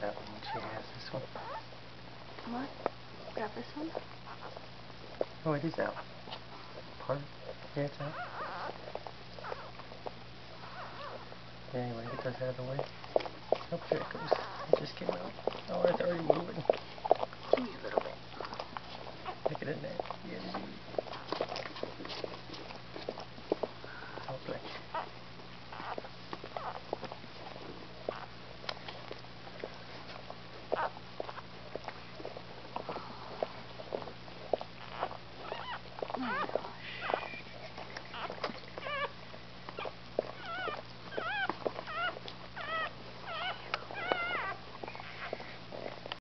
that one. she has this one. Come on. Grab this one? Oh, it is out. Pardon? Yeah, it's out. Yeah, anyway, get those out of the way. Oh, there it goes. It just came out. Oh, it's already moving. Give me a little bit. Stick it in there.